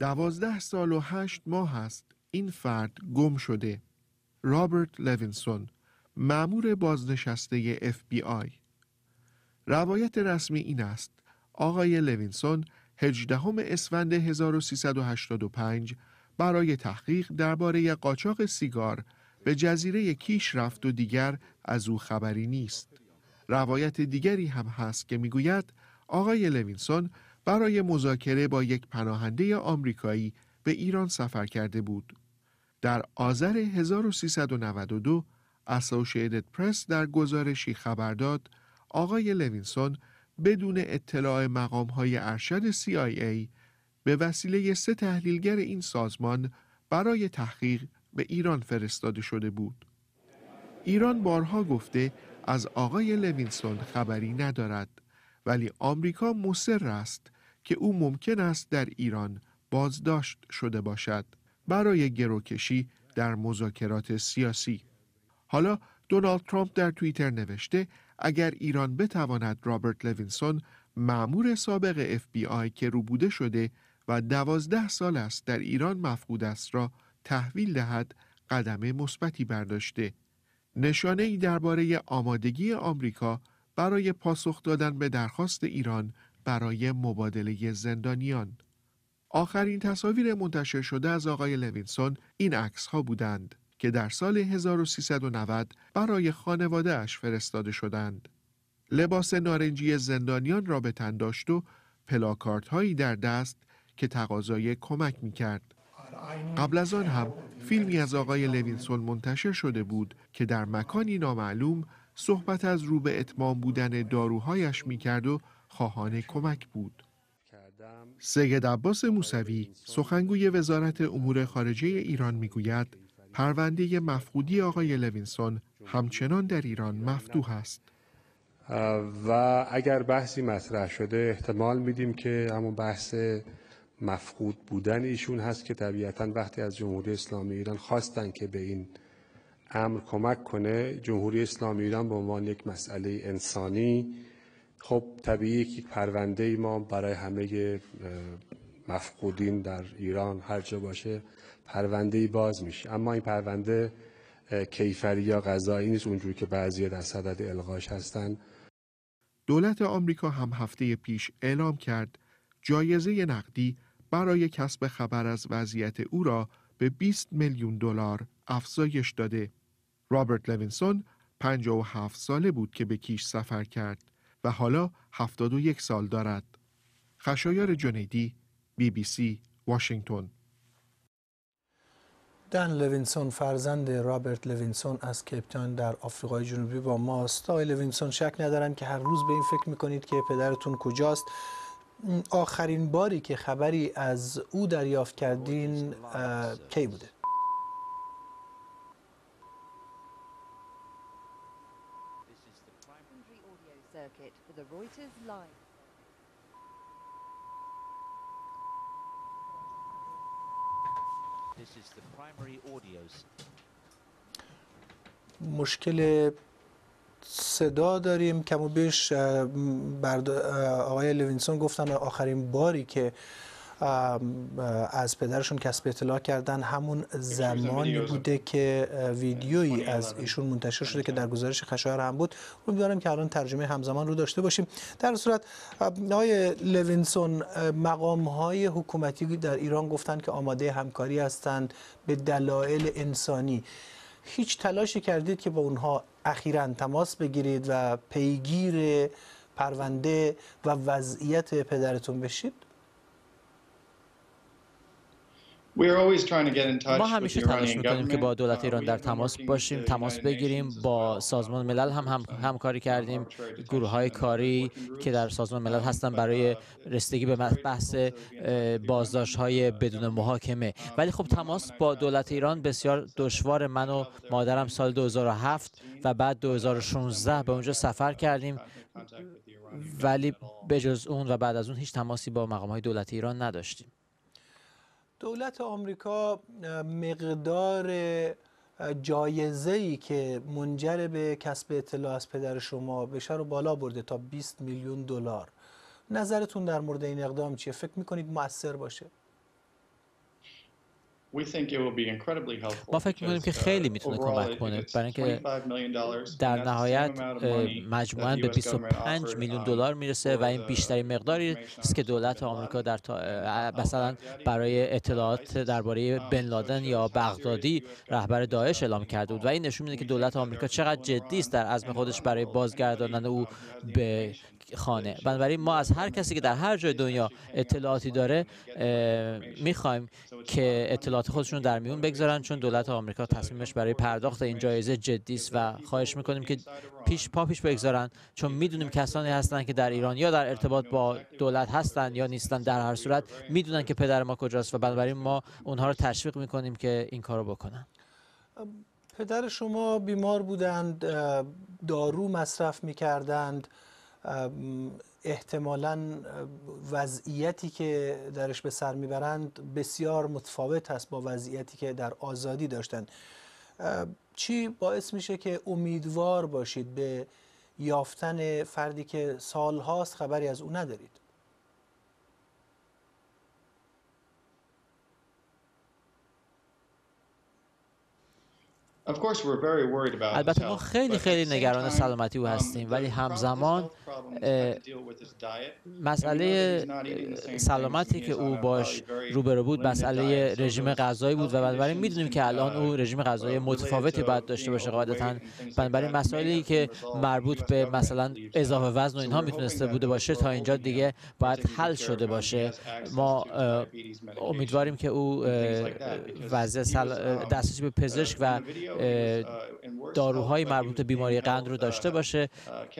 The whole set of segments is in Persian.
دوازده سال و هشت ماه است این فرد گم شده. رابرت لوینسون مأمور بازنشسته FBI روایت رسمی این است آقای لوینسون 18 اسفند 1385 برای تحقیق درباره قاچاق سیگار به جزیره کیش رفت و دیگر از او خبری نیست. روایت دیگری هم هست که می‌گوید آقای لوینسون برای مذاکره با یک پناهنده آمریکایی به ایران سفر کرده بود. در آذر 1392 آسوشیتدپرس در گزارشی خبر داد آقای لوینسون بدون اطلاع مقام های ارشد CIA به وسیله سه تحلیلگر این سازمان برای تحقیق به ایران فرستاده شده بود. ایران بارها گفته از آقای لوینسون خبری ندارد ولی آمریکا مصر است که او ممکن است در ایران بازداشت شده باشد برای گروکشی در مذاکرات سیاسی. حالا دونالد ترامپ در توییتر نوشته اگر ایران بتواند رابرت لوینسون مأمور سابق FBI که ربوده شده و دوازده سال است در ایران مفقود است را تحویل دهد قدم مثبتی برداشته نشانه ای درباره آمادگی آمریکا برای پاسخ دادن به درخواست ایران برای مبادله زندانیان آخرین تصاویر منتشر شده از آقای لوینسون این عکس ها بودند که در سال 1390 برای خانواده اش فرستاده شدند. لباس نارنجی زندانیان را به تن داشت و پلاکارت هایی در دست که تقاضای کمک می کرد. قبل از آن هم فیلمی از آقای لوینسون منتشر شده بود که در مکانی نامعلوم صحبت از رو به اتمام بودن داروهایش می کرد و خواهان کمک بود. سید عباس موسوی سخنگوی وزارت امور خارجه ایران می‌گوید پرونده مفقودی آقای لوینسون همچنان در ایران مفتوح است و اگر بحثی مطرح شده احتمال میدیم که همون بحث مفقود بودن ایشون هست که طبیعتا وقتی از جمهوری اسلامی ایران خواستن که به این امر کمک کنه جمهوری اسلامی ایران به عنوان یک مسئله انسانی. خب طبیعی یک پرونده ما برای همه مفقودین در ایران هر جا باشه پرونده باز میشه. اما این پرونده کیفری یا قضایی نیست اونجوری که بعضی در صدد القاش هستن. دولت آمریکا هم هفته پیش اعلام کرد جایزه نقدی برای کسب خبر از وضعیت او را به 20 میلیون دلار افزایش داده. رابرت لوینسون 57 ساله بود که به کیش سفر کرد و حالا 71 سال دارد. خشایار جنیدی بی بی سی واشنگتن. دن لوینسون فرزند رابرت لوینسون از کیپ‌تاون در آفریقای جنوبی با ماست. آقای لوینسون شک ندارم که هر روز به این فکر می‌کنید که پدرتون کجاست. آخرین باری که خبری از او دریافت کردین کی بوده؟ مشکل صدا داریم. کم و بیش آقای لوینسون گفتن آخرین باری که از پدرشون کسب اطلاع کردن. همون زمانی بوده که ویدیویی از ایشون منتشر شده که در گزارش خشایار هم بود. امیدوارم که الان ترجمه همزمان رو داشته باشیم. در صورت آقای لوینسون مقام های حکومتی در ایران گفتن که آماده همکاری هستند به دلایل انسانی. هیچ تلاشی کردید که با اونها اخیرا تماس بگیرید و پیگیر پرونده و وضعیت پدرتون بشید؟ ما همیشه تلاش می‌کنیم که با دولت ایران در تماس باشیم تماس بگیریم با سازمان ملل هم, هم همکاری کردیم. گروه های کاری که در سازمان ملل هستن برای رسیدگی به بحث بازداشت های بدون محاکمه. ولی خب تماس با دولت ایران بسیار دشوار من و مادرم سال 2007 و بعد 2016 به اونجا سفر کردیم. ولی بجز اون و بعد از اون هیچ تماسی با مقام های دولت ایران نداشتیم. دولت آمریکا مقدار جایزه ای که منجر به کسب اطلاع از پدر شما بشه رو بالا برده تا 20 میلیون دلار. نظرتون در مورد این اقدام چیه؟ فکر می‌کنید موثر باشه؟ ما فکر می‌کنیم که خیلی uh, می‌تونه کمک کنه. برای اینکه در نهایت مجموعا به 25 میلیون دلار می‌رسه و این بیشترین مقداری است که دولت آمریکا در مثلا برای اطلاعات درباره بن لادن یا بغدادی رهبر داعش اعلام کرده بود. و این نشون میده که دولت آمریکا چقدر جدی است در عزم خودش برای بازگرداندن او به خانه. بنابراین ما از هر کسی که در هر جای دنیا اطلاعاتی داره می‌خوایم که اطلاعات خودشون در میون بگذارن چون دولت آمریکا تصمیمش برای پرداخت این جایزه جدی است و خواهش می‌کنیم که پیش پا پیش بگذارن. چون می‌دونیم کسانی هستند که در ایران یا در ارتباط با دولت هستند یا نیستن در هر صورت می‌دونن که پدر ما کجاست و بنابراین ما اونها رو تشویق می‌کنیم که این کارو بکنن. پدر شما بیمار بودند دارو مصرف می‌کردند. احتمالا وضعیتی که درش به سر می‌برند بسیار متفاوت است با وضعیتی که در آزادی داشتند چی باعث میشه که امیدوار باشید به یافتن فردی که سالهاست خبری از او ندارید؟ البته ما خیلی خیلی نگران سلامتی او هستیم. ولی همزمان مسئله سلامتی که او باش روبرو بود مسئله رژیم غذایی بود و بنابراین می‌دونیم که الان او رژیم غذایی متفاوتی باید داشته باشه قاعدتا بنابراین مسائلی که مربوط به مثلا اضافه وزن و اینها می‌تونسته بوده باشه تا اینجا دیگه باید حل شده باشه ما امیدواریم که او وضع دسترسی به پزشک و داروهای مربوط به بیماری قند رو داشته باشه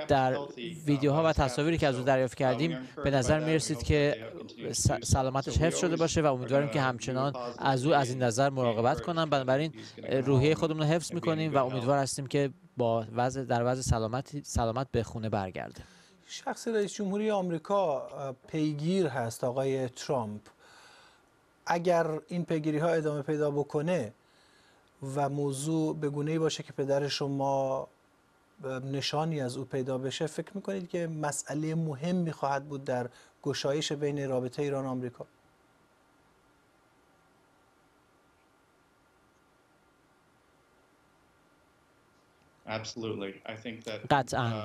در ویدیوها و تصاویری که از او دریافت کردیم به نظر می‌رسید که سلامتش حفظ شده باشه و امیدواریم که همچنان از او از این نظر مراقبت کنن. بنابراین روحیه خودمون رو حفظ می‌کنیم و امیدوار هستیم که با وضع در وضع سلامت سلامت به خونه برگرده. شخص رئیس جمهوری آمریکا پیگیر هست آقای ترامپ. اگر این پیگیری ها ادامه پیدا بکنه و موضوع به گونه ای باشه که پدر شما نشانی از او پیدا بشه فکر می‌کنید که مسئله مهمی خواهد بود در گشایش بین رابطه ایران و آمریکا؟ قطعا.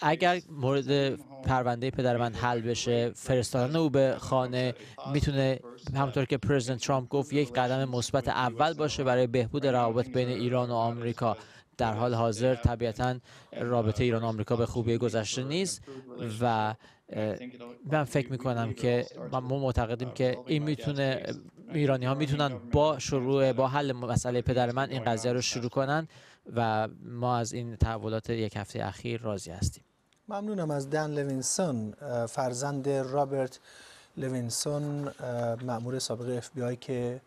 اگر مورد پرونده پدر من حل بشه فرستادن او به خانه می‌تونه همطور که پرزیدنت ترامپ گفت یک قدم مثبت اول باشه برای بهبود روابط بین ایران و آمریکا. در حال حاضر طبیعتا رابطه ایران و آمریکا به خوبی گذشته نیست و من فکر می‌کنم که ما معتقدیم که این می‌تونه ایرانی ها می‌تونن با شروع با حل مسئله پدر من این قضیه رو شروع کنن. و ما از این تحولات یک هفته اخیر راضی هستیم. ممنونم از دن لوینسون فرزند رابرت لوینسون مأمور سابق اف بی آی که